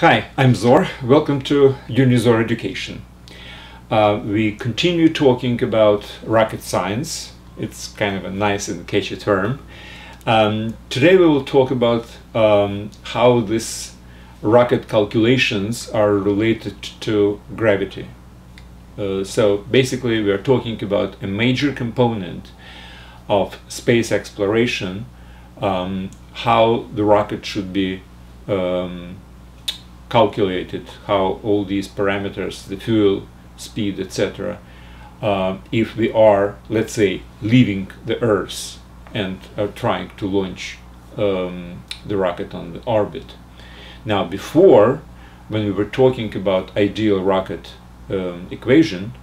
Hi, I'm Zor. Welcome to Unizor Education. Uh, we continue talking about rocket science. It's kind of a nice and catchy term. Um, today we will talk about um, how these rocket calculations are related to gravity. Uh, so basically we are talking about a major component of space exploration, um, how the rocket should be um, calculated how all these parameters, the fuel, speed, etc., uh, if we are, let's say, leaving the Earth and are trying to launch um, the rocket on the orbit. Now, before, when we were talking about ideal rocket um, equation,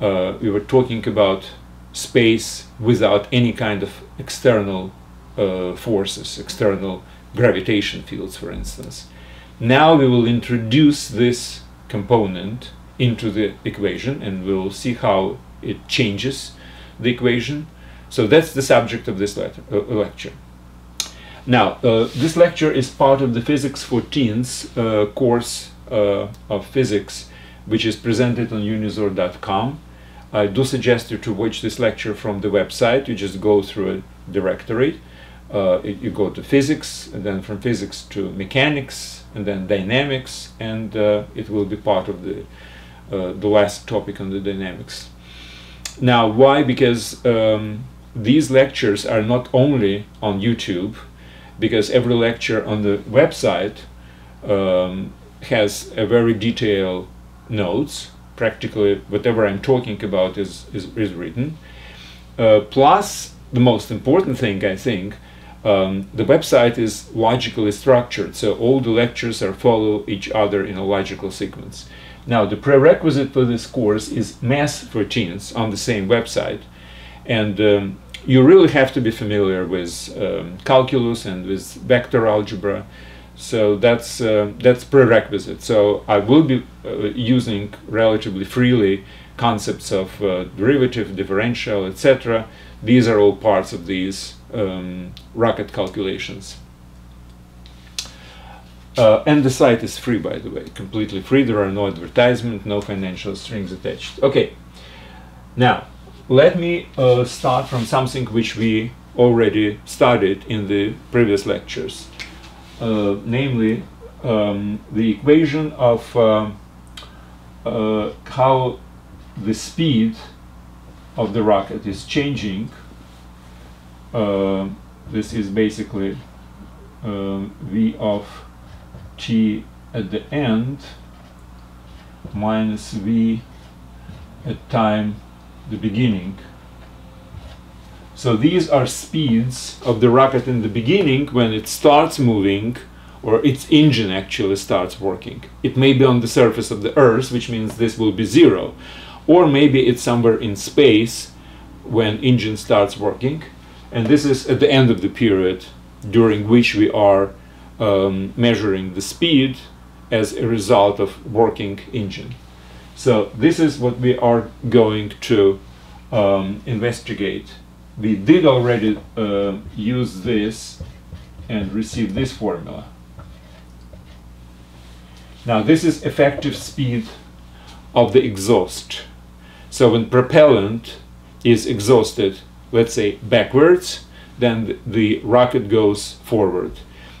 uh, we were talking about space without any kind of external uh, forces, external gravitation fields, for instance. Now we will introduce this component into the equation and we'll see how it changes the equation. So that's the subject of this letter, uh, lecture. Now, uh, this lecture is part of the Physics4Teens uh, course uh, of physics, which is presented on unizor.com. I do suggest you to watch this lecture from the website. You just go through a directory. Uh, you go to physics, and then from physics to mechanics, and then dynamics, and uh, it will be part of the uh, the last topic on the dynamics. Now, why? Because um, these lectures are not only on YouTube, because every lecture on the website um, has a very detailed notes. Practically, whatever I'm talking about is is, is written. Uh, plus, the most important thing I think um, the website is logically structured, so all the lectures are follow each other in a logical sequence. Now, the prerequisite for this course is Math for Teens on the same website, and um, you really have to be familiar with um, calculus and with vector algebra. So that's uh, that's prerequisite. So I will be uh, using relatively freely concepts of uh, derivative, differential, etc. These are all parts of these um, rocket calculations. Uh, and the site is free, by the way, completely free. There are no advertisement, no financial strings attached. Okay, now let me uh, start from something which we already studied in the previous lectures, uh, namely um, the equation of uh, uh, how the speed of the rocket is changing this is basically um, v of t at the end minus v at time the beginning. So these are speeds of the rocket in the beginning when it starts moving or its engine actually starts working. It may be on the surface of the Earth, which means this will be zero. Or maybe it's somewhere in space when engine starts working and this is at the end of the period during which we are um, measuring the speed as a result of working engine. So this is what we are going to um, investigate. We did already uh, use this and receive this formula. Now this is effective speed of the exhaust. So when propellant is exhausted let's say backwards, then the rocket goes forward.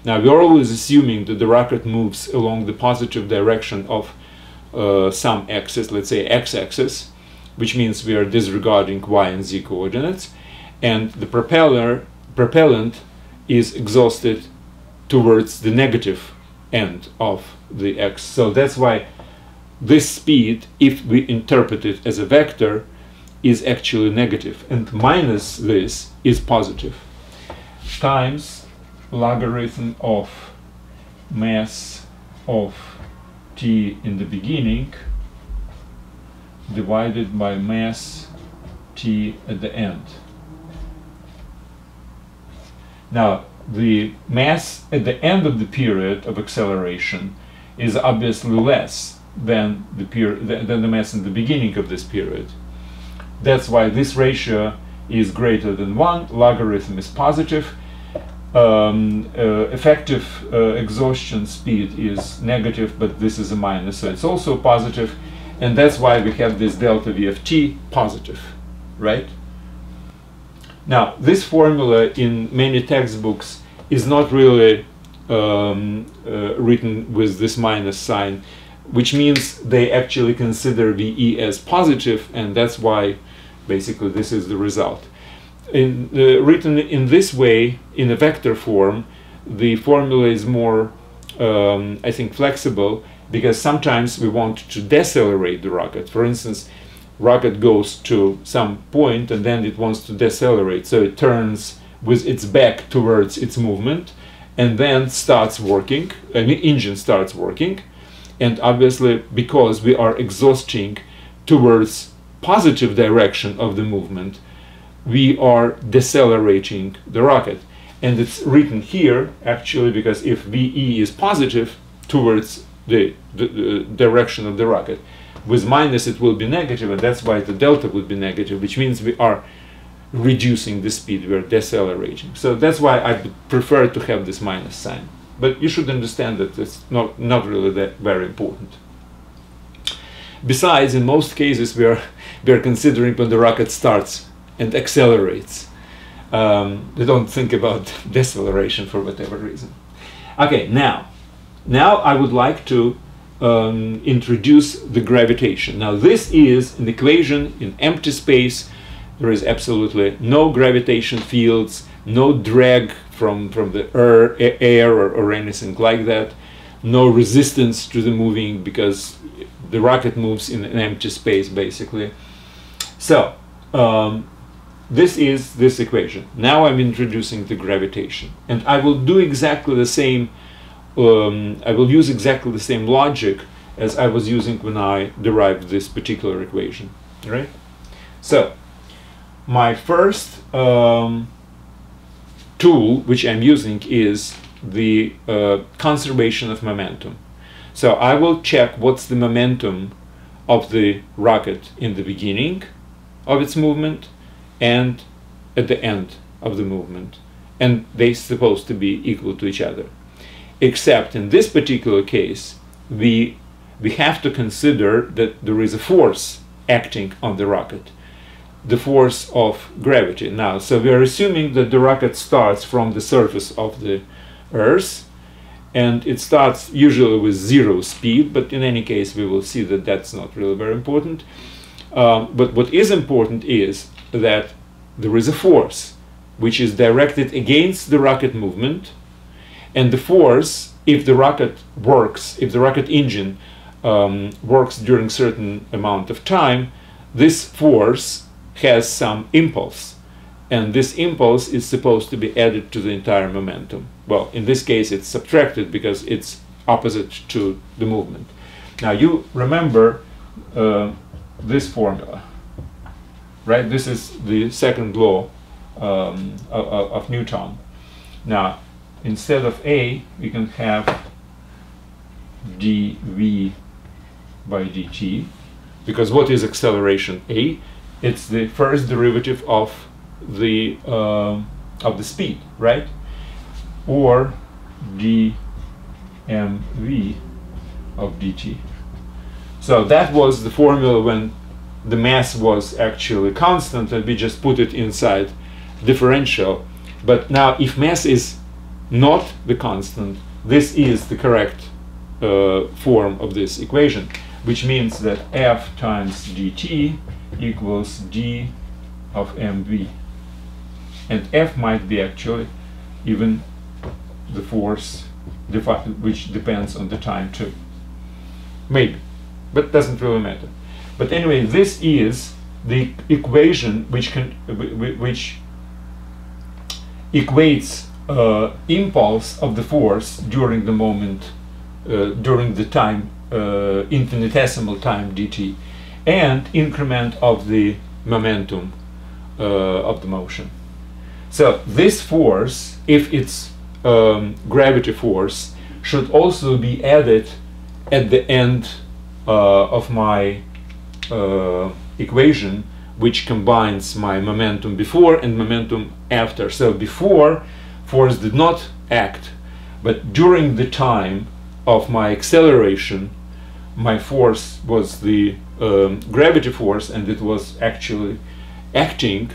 Now we're always assuming that the rocket moves along the positive direction of uh, some axis, let's say x-axis, which means we are disregarding y and z coordinates, and the propeller propellant is exhausted towards the negative end of the x. So that's why this speed, if we interpret it as a vector, is actually negative and minus this is positive times logarithm of mass of t in the beginning divided by mass t at the end. Now the mass at the end of the period of acceleration is obviously less than the, than the mass in the beginning of this period. That's why this ratio is greater than 1, logarithm is positive, um, uh, effective uh, exhaustion speed is negative, but this is a minus, so it's also positive, and that's why we have this delta V of t positive, right? Now, this formula in many textbooks is not really um, uh, written with this minus sign, which means they actually consider VE as positive, and that's why basically this is the result. In, uh, written in this way, in a vector form, the formula is more, um, I think, flexible because sometimes we want to decelerate the rocket. For instance, rocket goes to some point and then it wants to decelerate, so it turns with its back towards its movement and then starts working, an engine starts working, and obviously because we are exhausting towards positive direction of the movement, we are decelerating the rocket. And it's written here actually because if VE is positive towards the, the, the, direction of the rocket, with minus it will be negative, and that's why the delta would be negative, which means we are reducing the speed, we are decelerating. So that's why I prefer to have this minus sign. But you should understand that it's not, not really that very important. Besides, in most cases, we are, we are considering when the rocket starts and accelerates. Um, they don't think about deceleration for whatever reason. Okay, now, now I would like to um, introduce the gravitation. Now this is an equation in empty space. There is absolutely no gravitation fields, no drag from, from the air, air or, or anything like that, no resistance to the moving because the rocket moves in an empty space basically. So um, this is this equation. Now I'm introducing the gravitation and I will do exactly the same um, I will use exactly the same logic as I was using when I derived this particular equation right so my first um, tool which I'm using is the uh, conservation of momentum so I will check what's the momentum of the rocket in the beginning of its movement and at the end of the movement. And they're supposed to be equal to each other. Except in this particular case, we, we have to consider that there is a force acting on the rocket, the force of gravity. Now, so we are assuming that the rocket starts from the surface of the Earth, and it starts usually with zero speed, but in any case, we will see that that's not really very important. Um, but what is important is that there is a force which is directed against the rocket movement and the force if the rocket works if the rocket engine um, works during certain amount of time this force has some impulse and this impulse is supposed to be added to the entire momentum well in this case it's subtracted because it's opposite to the movement now you remember uh, this formula right? This is the second law um, of, of, Newton. Now, instead of A, we can have dv by dt, because what is acceleration? A, it's the first derivative of the uh, of the speed, right? Or dmv of dt. So that was the formula when the mass was actually constant and we just put it inside differential. But now if mass is not the constant, this is the correct uh, form of this equation, which means that F times dt equals d of mv. And F might be actually even the force which depends on the time too. Maybe, but doesn't really matter. But anyway, this is the equation which can which equates uh, impulse of the force during the moment uh, during the time uh, infinitesimal time dt and increment of the momentum uh, of the motion. So this force, if it's um, gravity force, should also be added at the end uh, of my uh, equation which combines my momentum before and momentum after. So before, force did not act, but during the time of my acceleration, my force was the um, gravity force and it was actually acting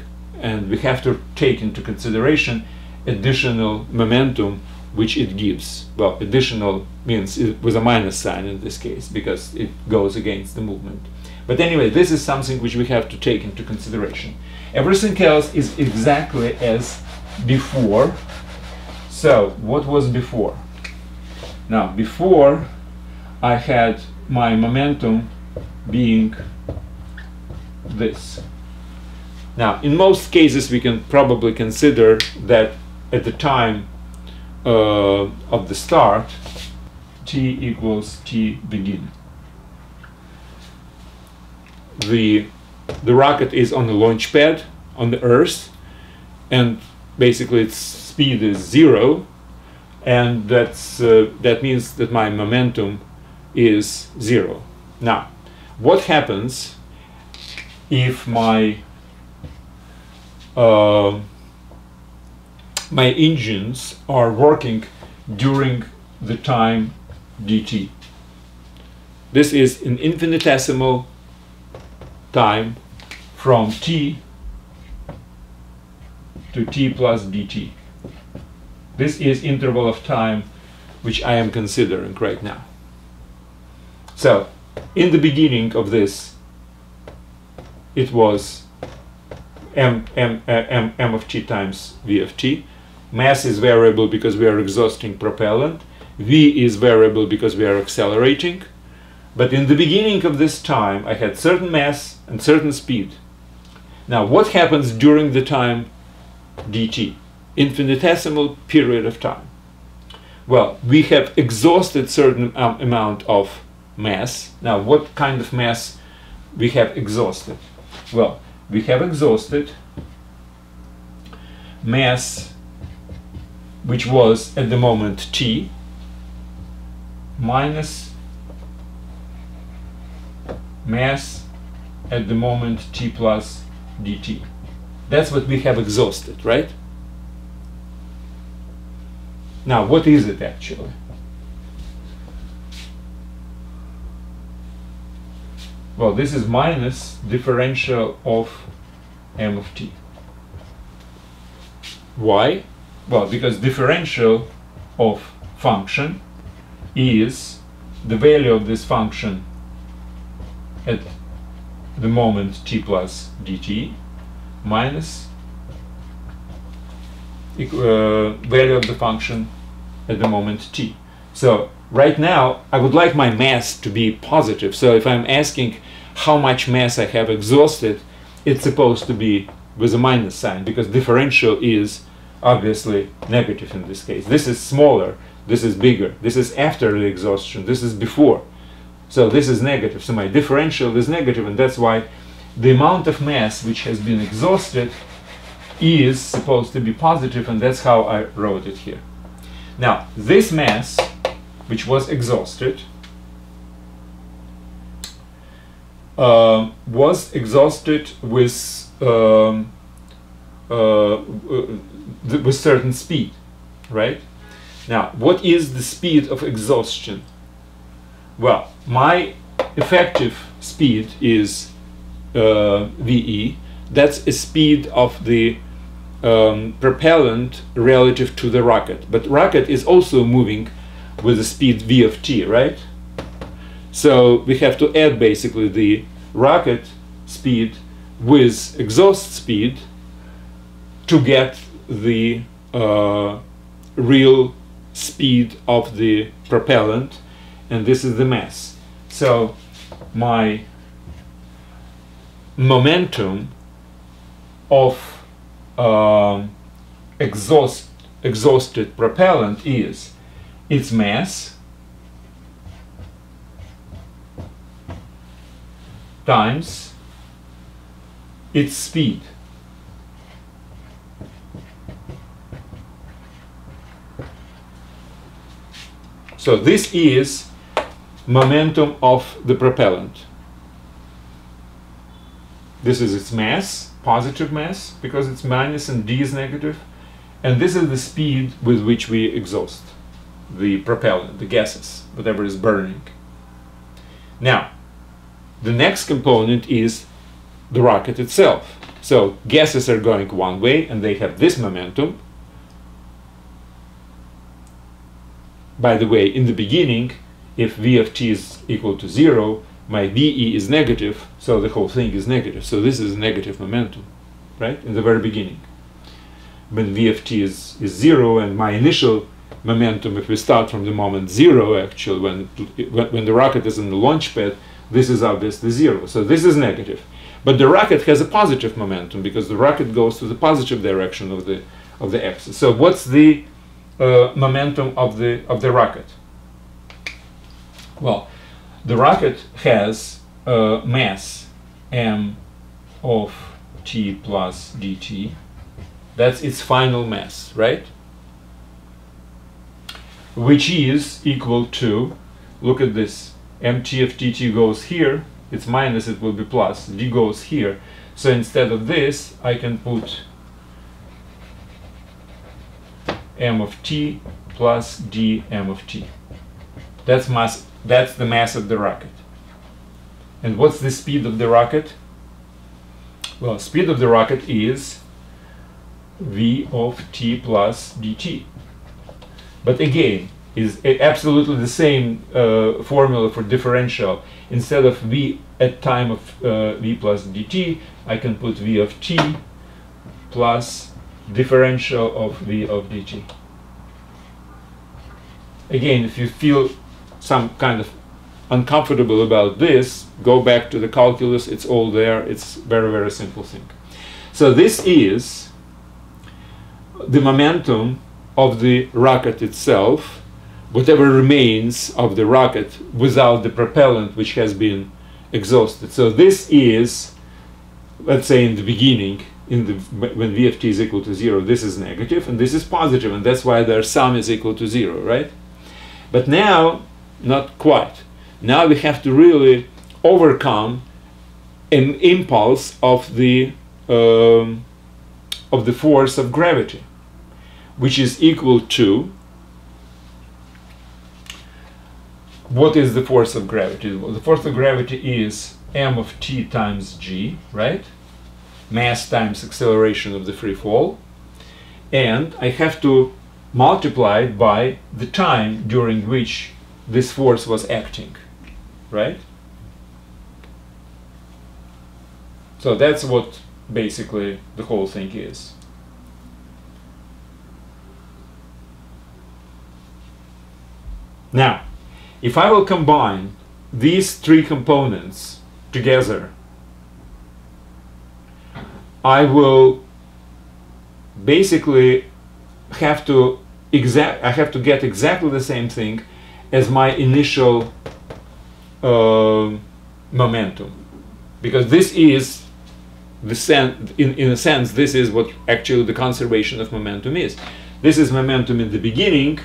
and we have to take into consideration additional momentum which it gives. Well, additional means with a minus sign in this case because it goes against the movement. But anyway, this is something which we have to take into consideration. Everything else is exactly as before. So, what was before? Now, before I had my momentum being this. Now, in most cases, we can probably consider that at the time uh, of the start, t equals t begin. The, the rocket is on the launch pad on the Earth, and basically its speed is zero, and that's, uh, that means that my momentum is zero. Now, what happens if my uh, my engines are working during the time dt. This is an infinitesimal time from t to t plus dt. This is interval of time which I am considering right now. So, in the beginning of this, it was m, m, uh, m, m of t times v of t. Mass is variable because we are exhausting propellant. v is variable because we are accelerating. But in the beginning of this time, I had certain mass and certain speed. Now, what happens during the time dt? Infinitesimal period of time. Well, we have exhausted certain um, amount of mass. Now, what kind of mass we have exhausted? Well, we have exhausted mass which was at the moment t minus mass at the moment t plus dt. That's what we have exhausted, right? Now, what is it actually? Well this is minus differential of m of t. Why? Well because differential of function is the value of this function at the moment t plus dt minus uh, value of the function at the moment t. So right now I would like my mass to be positive. So if I'm asking how much mass I have exhausted, it's supposed to be with a minus sign because differential is obviously negative in this case. This is smaller, this is bigger, this is after the exhaustion, this is before. So this is negative, so my differential is negative and that's why the amount of mass which has been exhausted is supposed to be positive and that's how I wrote it here. Now, this mass which was exhausted, uh, was exhausted with um, uh, with certain speed, right? Now, what is the speed of exhaustion? Well, my effective speed is uh, VE. That's a speed of the um, propellant relative to the rocket. But rocket is also moving with the speed v of t, right? So we have to add basically the rocket speed with exhaust speed to get the uh, real speed of the propellant and this is the mass. So my momentum of uh, exhaust exhausted propellant is its mass times its speed. So this is momentum of the propellant. This is its mass, positive mass, because it's minus and d is negative, and this is the speed with which we exhaust the propellant, the gases, whatever is burning. Now, the next component is the rocket itself. So gases are going one way and they have this momentum. By the way, in the beginning, if v of t is equal to zero, my ve is negative, so the whole thing is negative. So this is negative momentum, right, in the very beginning. When v of t is, is zero and my initial momentum, if we start from the moment zero, actually, when, when the rocket is in the launch pad, this is obviously zero. So this is negative. But the rocket has a positive momentum because the rocket goes to the positive direction of the, of the axis. So what's the uh, momentum of the, of the rocket? Well, the rocket has a mass m of t plus dt. That's its final mass, right? Which is equal to, look at this, mt of dt goes here, it's minus, it will be plus, d goes here. So instead of this, I can put m of t plus d m of t. That's mass that's the mass of the rocket. And what's the speed of the rocket? Well, speed of the rocket is v of t plus dt. But again, is absolutely the same uh, formula for differential. Instead of v at time of uh, v plus dt, I can put v of t plus differential of v of dt. Again, if you feel some kind of uncomfortable about this, go back to the calculus, it's all there, it's very, very simple thing. So this is the momentum of the rocket itself, whatever remains of the rocket without the propellant which has been exhausted. So this is, let's say in the beginning, in the when v of t is equal to zero, this is negative and this is positive, and that's why their sum is equal to zero, right? But now not quite. Now we have to really overcome an impulse of the um, of the force of gravity, which is equal to what is the force of gravity? Well, the force of gravity is m of t times g, right? Mass times acceleration of the free fall. And I have to multiply it by the time during which this force was acting, right? So that's what basically the whole thing is. Now, if I will combine these three components together, I will basically have to exact I have to get exactly the same thing as my initial uh, momentum. Because this is the sen in, in a sense this is what actually the conservation of momentum is. This is momentum in the beginning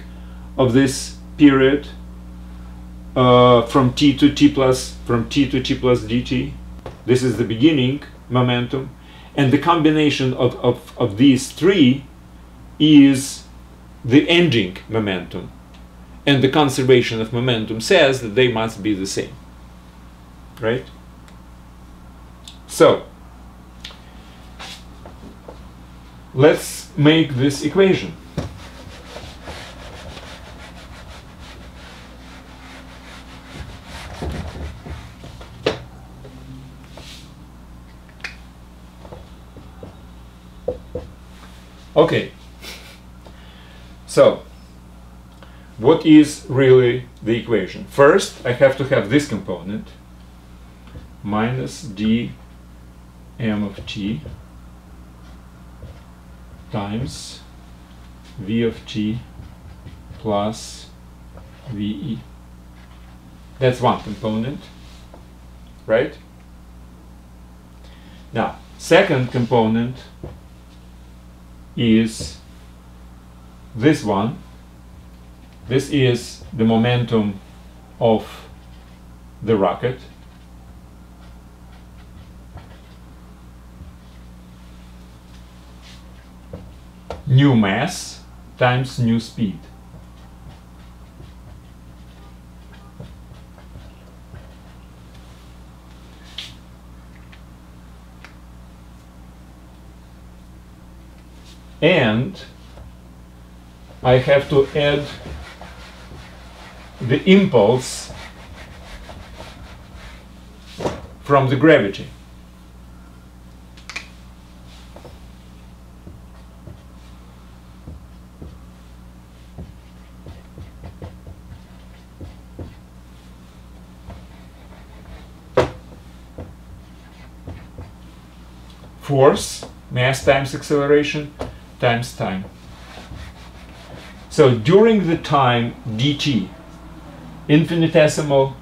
of this period uh, from t to t plus from t to t plus dt this is the beginning momentum and the combination of, of, of these three is the ending momentum and the conservation of momentum says that they must be the same. Right? So, let's make this equation. Okay, so what is really the equation? First, I have to have this component minus d m of t times v of t plus ve. That's one component, right? Now, second component is this one this is the momentum of the rocket. new mass times new speed. And I have to add the impulse from the gravity. Force, mass times acceleration, times time. So during the time dt, infinitesimal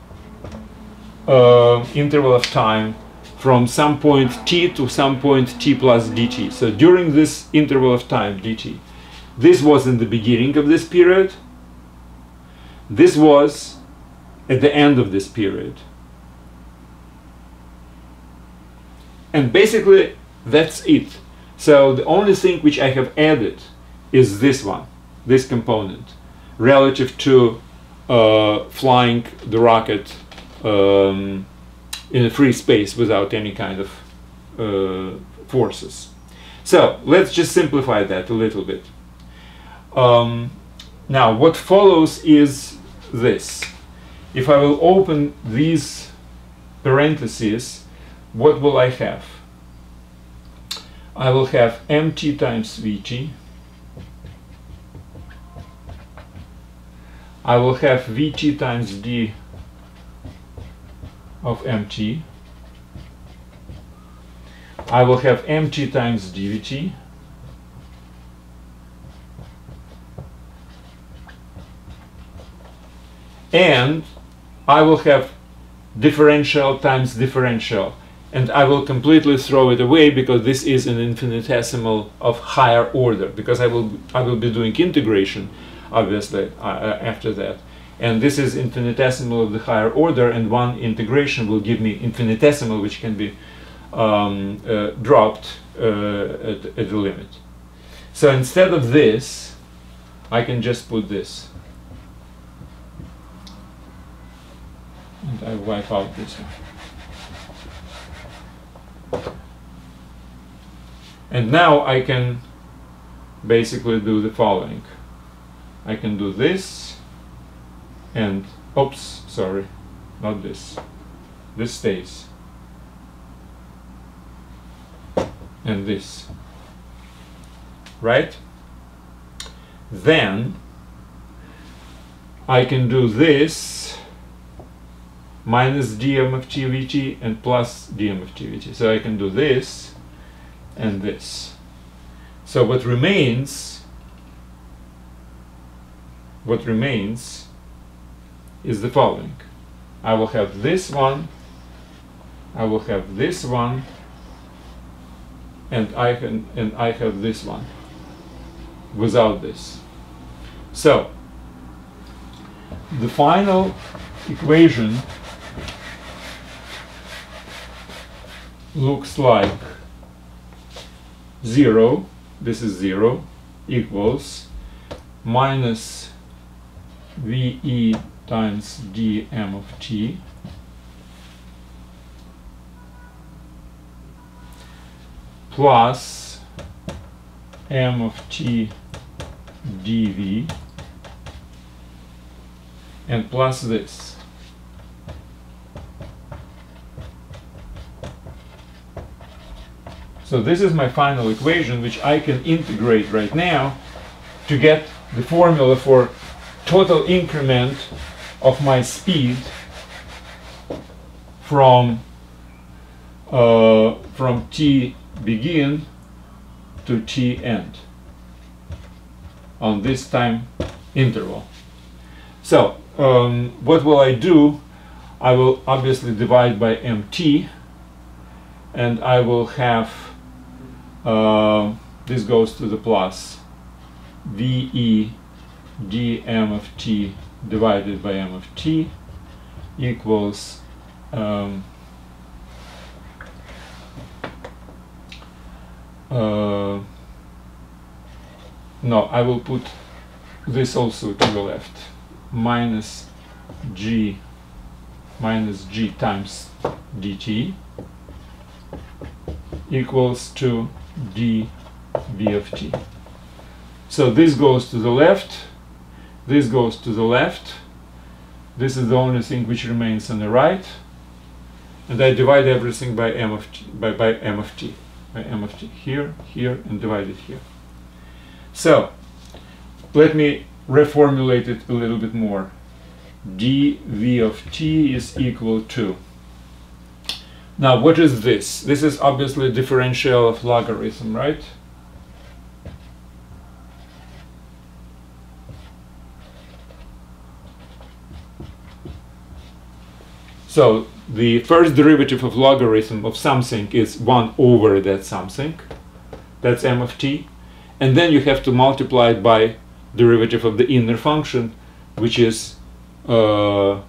uh, interval of time from some point t to some point t plus dt. So during this interval of time dt, this was in the beginning of this period, this was at the end of this period. And basically that's it. So the only thing which I have added is this one, this component, relative to uh, flying the rocket um, in a free space without any kind of uh, forces. So let's just simplify that a little bit. Um, now what follows is this. If I will open these parentheses, what will I have? I will have mt times vt. I will have vt times d of mt. I will have mt times dvt. And I will have differential times differential and I will completely throw it away because this is an infinitesimal of higher order because I will I will be doing integration obviously uh, uh, after that. And this is infinitesimal of the higher order and one integration will give me infinitesimal which can be um, uh, dropped uh, at, at the limit. So instead of this I can just put this. And I wipe out this one and now I can basically do the following. I can do this and oops, sorry, not this. This stays. And this. Right? Then I can do this minus dm of tvt and plus dm of tvt. So I can do this and this. So what remains, what remains is the following. I will have this one, I will have this one, and I can and I have this one without this. So the final equation looks like 0, this is 0, equals minus VE times dm of t. Plus m of t dv and plus this. So this is my final equation which I can integrate right now to get the formula for total increment of my speed from uh, from t begin to t end on this time interval. So um, what will I do? I will obviously divide by mt and I will have uh, this goes to the plus VE dm of t divided by m of t equals um, uh, no, I will put this also to the left. Minus g minus g times dt equals to d v of t. So this goes to the left, this goes to the left, this is the only thing which remains on the right, and I divide everything by m of t, by, by m of t, by m of t, here, here, and divide it here. So, let me reformulate it a little bit more. dv of t is equal to now what is this? This is obviously differential of logarithm, right? So the first derivative of logarithm of something is 1 over that something. That's m of t. And then you have to multiply it by derivative of the inner function, which is uh,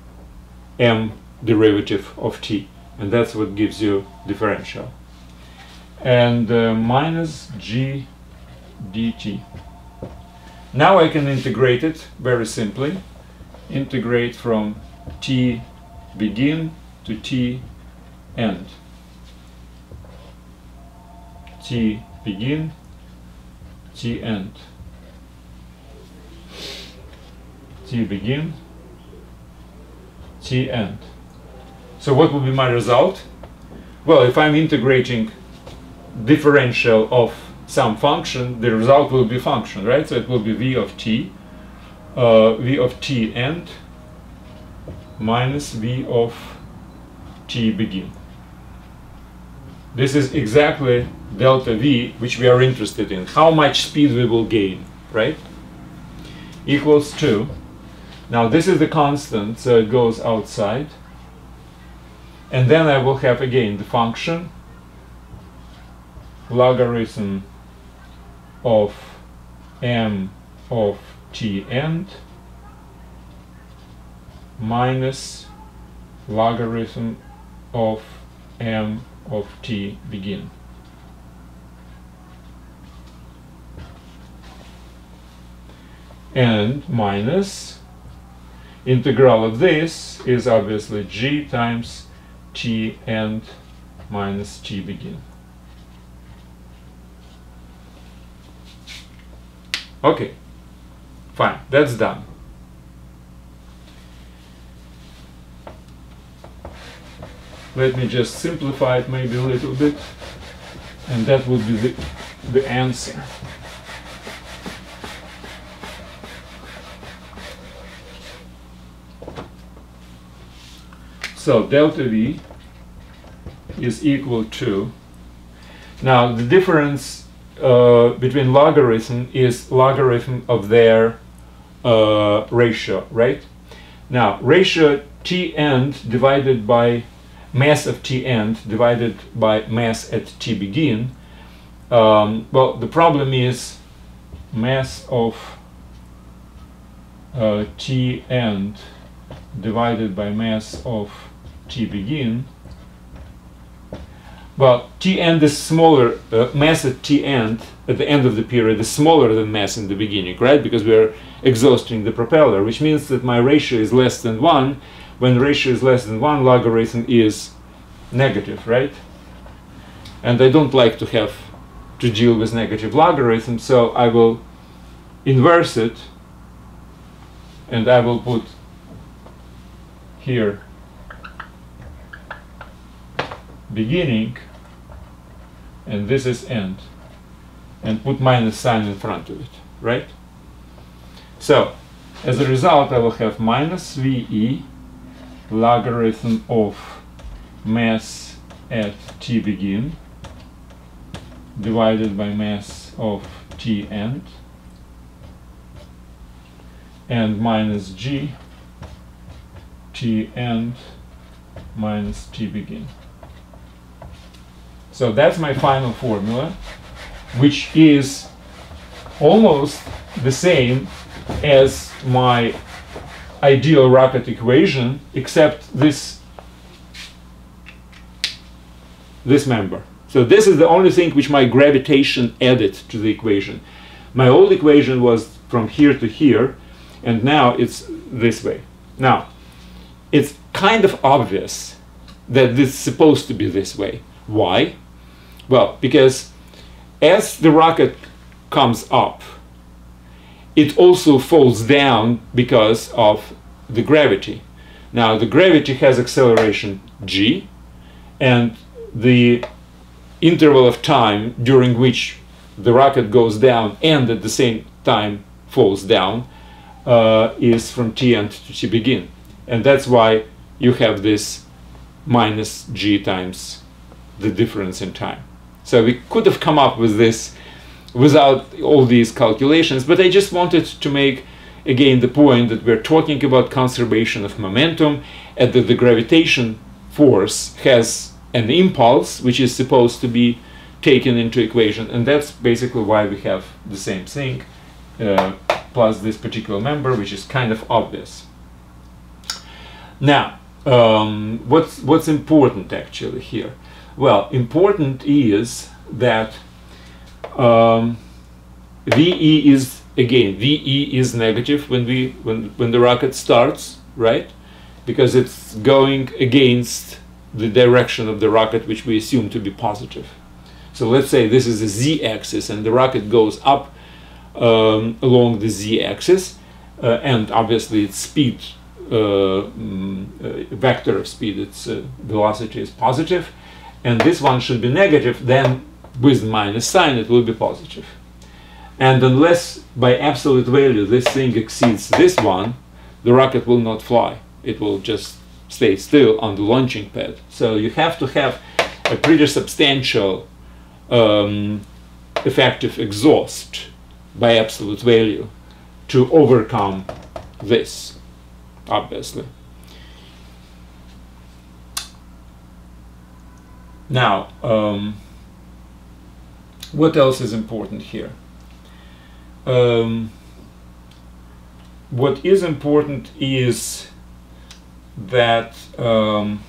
m derivative of t and that's what gives you differential. And uh, minus g dt now I can integrate it very simply. Integrate from t begin to t end. T begin t end. T begin t end so what will be my result? Well, if I'm integrating differential of some function, the result will be function, right? So it will be v of t, uh, v of t end minus v of t begin. This is exactly delta v, which we are interested in. How much speed we will gain, right? Equals 2. Now this is the constant, so it goes outside and then I will have again the function logarithm of m of t end minus logarithm of m of t begin. And minus integral of this is obviously g times t end minus g begin. Okay, fine, that's done. Let me just simplify it maybe a little bit, and that would be the, the answer. So delta V is equal to, now the difference uh, between logarithm is logarithm of their uh, ratio, right? Now ratio t end divided by mass of t end divided by mass at t begin. Um, well, the problem is mass of uh, t end divided by mass of t begin well t end is smaller uh, mass at t end at the end of the period is smaller than mass in the beginning right? Because we're exhausting the propeller which means that my ratio is less than 1 when ratio is less than 1 logarithm is negative right? And I don't like to have to deal with negative logarithms so I will inverse it and I will put here beginning and this is end. And put minus sign in front of it right? So as a result I will have minus VE logarithm of mass at t begin divided by mass of t end and minus g t end minus t begin so that's my final formula, which is almost the same as my ideal rocket equation, except this this member. So this is the only thing which my gravitation added to the equation. My old equation was from here to here, and now it's this way. Now, it's kind of obvious that this is supposed to be this way. Why? Well, because as the rocket comes up, it also falls down because of the gravity. Now, the gravity has acceleration g, and the interval of time during which the rocket goes down and at the same time falls down uh, is from t end to t begin. And that's why you have this minus g times the difference in time. So we could have come up with this without all these calculations, but I just wanted to make again the point that we're talking about conservation of momentum and that the gravitation force has an impulse which is supposed to be taken into equation. And that's basically why we have the same thing uh, plus this particular member which is kind of obvious. Now um, what's what's important actually here well important is that um, VE is again VE is negative when we when when the rocket starts right? Because it's going against the direction of the rocket which we assume to be positive. So let's say this is the z-axis and the rocket goes up um, along the z-axis uh, and obviously its speed uh, mm, uh, vector of speed its uh, velocity is positive and this one should be negative then with minus sign it will be positive. and unless by absolute value this thing exceeds this one the rocket will not fly it will just stay still on the launching pad so you have to have a pretty substantial um, effective exhaust by absolute value to overcome this, obviously. Now, um, what else is important here? Um, what is important is that um,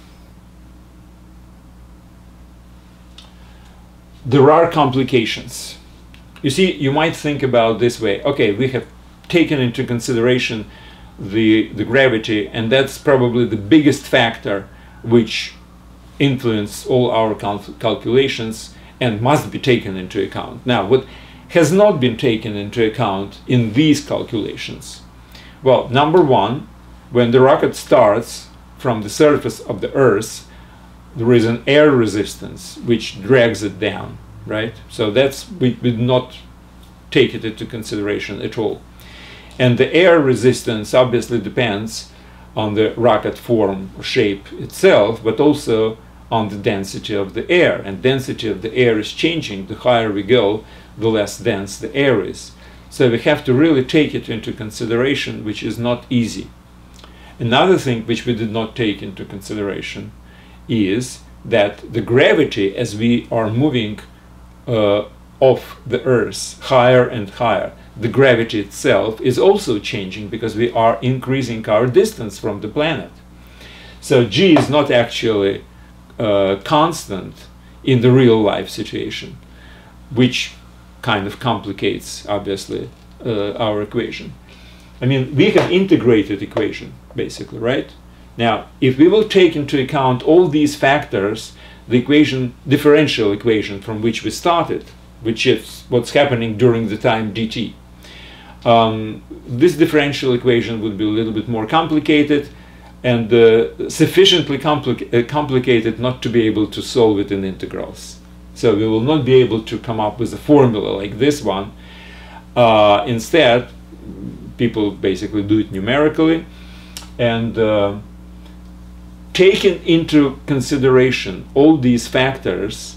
there are complications. You see, you might think about this way. Okay, we have taken into consideration the, the gravity, and that's probably the biggest factor which influence all our cal calculations and must be taken into account. Now, what has not been taken into account in these calculations? Well, number one, when the rocket starts from the surface of the Earth, there is an air resistance which drags it down, right? So that's we did not take it into consideration at all. And the air resistance obviously depends on the rocket form or shape itself, but also on the density of the air. And density of the air is changing. The higher we go, the less dense the air is. So we have to really take it into consideration, which is not easy. Another thing which we did not take into consideration is that the gravity as we are moving uh, off the Earth higher and higher, the gravity itself is also changing because we are increasing our distance from the planet. So g is not actually uh, constant in the real life situation, which kind of complicates, obviously, uh, our equation. I mean, we have integrated equation, basically, right? Now, if we will take into account all these factors, the equation, differential equation from which we started, which is what's happening during the time dt, um, this differential equation would be a little bit more complicated and uh, sufficiently compli uh, complicated not to be able to solve it in integrals. So we will not be able to come up with a formula like this one. Uh, instead, people basically do it numerically and uh, taking into consideration all these factors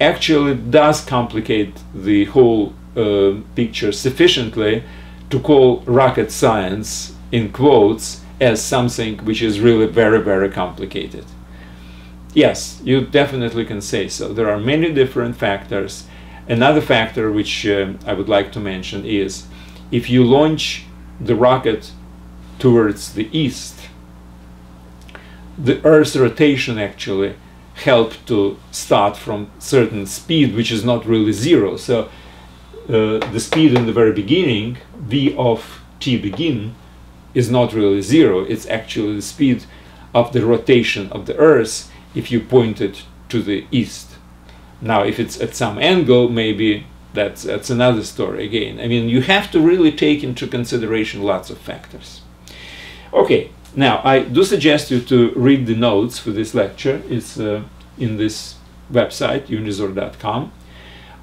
actually does complicate the whole uh, picture sufficiently to call rocket science in quotes as something which is really very very complicated. Yes you definitely can say so. There are many different factors. Another factor which uh, i would like to mention is if you launch the rocket towards the east the Earth's rotation actually help to start from certain speed which is not really zero. So uh, the speed in the very beginning, v of t begin, is not really zero. It's actually the speed of the rotation of the Earth if you point it to the east. Now, if it's at some angle, maybe that's that's another story again. I mean, you have to really take into consideration lots of factors. Okay, now I do suggest you to read the notes for this lecture. It's uh, in this website, unizor.com.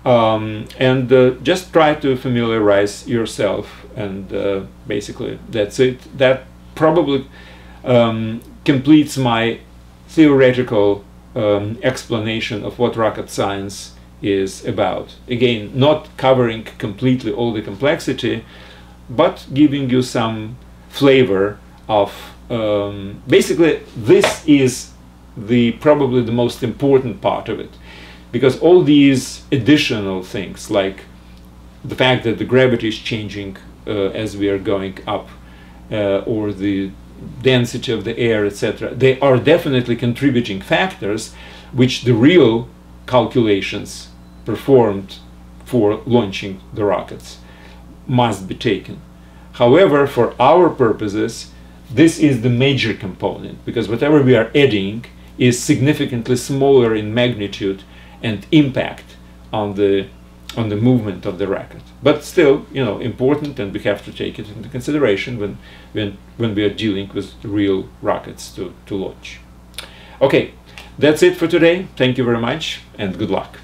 Um, and uh, just try to familiarize yourself and uh, basically that's it. That probably um, completes my theoretical um, explanation of what rocket science is about. Again not covering completely all the complexity but giving you some flavor of um, basically this is the probably the most important part of it. Because all these additional things like the fact that the gravity is changing as we are going up uh, or the density of the air etc they are definitely contributing factors which the real calculations performed for launching the rockets must be taken. However for our purposes this is the major component because whatever we are adding is significantly smaller in magnitude and impact on the on the movement of the rocket. But still, you know, important, and we have to take it into consideration when when when we are dealing with real rockets to to launch. Okay, that's it for today. Thank you very much, and good luck.